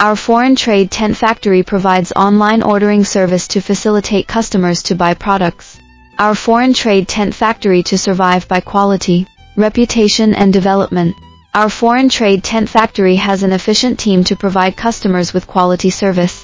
Our foreign trade tent factory provides online ordering service to facilitate customers to buy products. Our foreign trade tent factory to survive by quality, reputation and development. Our foreign trade tent factory has an efficient team to provide customers with quality service.